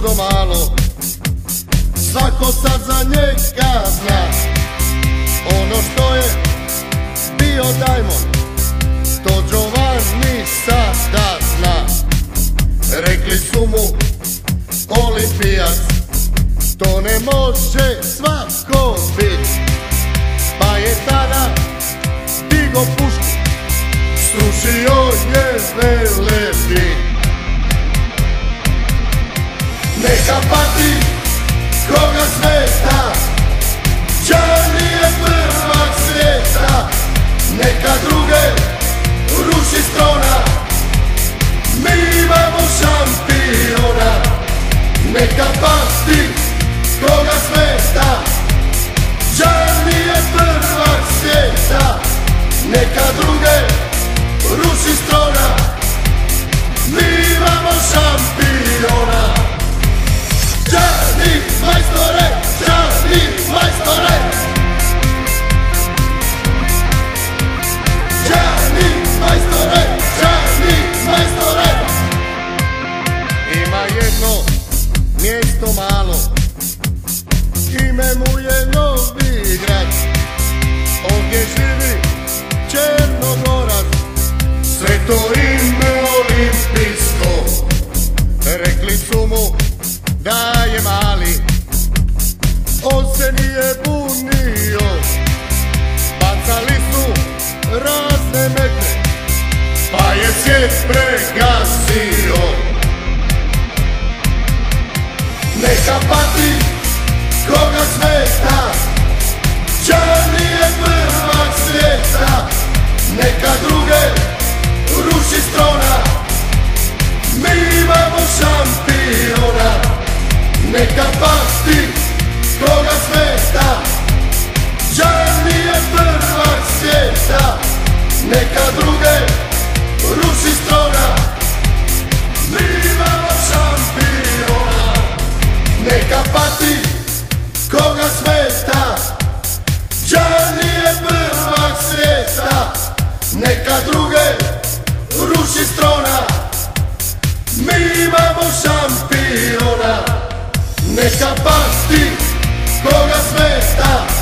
čudo malo. Svako sad za njega zna Ono što je bio Diamond To Giovanni sad da zna. Rekli su mu olimpijac To ne može svako bit. Pa je tada digo pušku Srušio je velebit to ime olimpijsko. Rekli su mu da je mali. On se nije bunio. Bacali su razne metre Pa je svijet pregasio. Neka pati koga smeta Neka pati koga smeta? Đani je prvak svijeta. Neka druge ruši strona. Mi imamo šampiona. Neka pati koga smeta? Đani je prvak svijeta. Neka druge ruši strona. Mi imamo šampiona neka pasti koga smeta?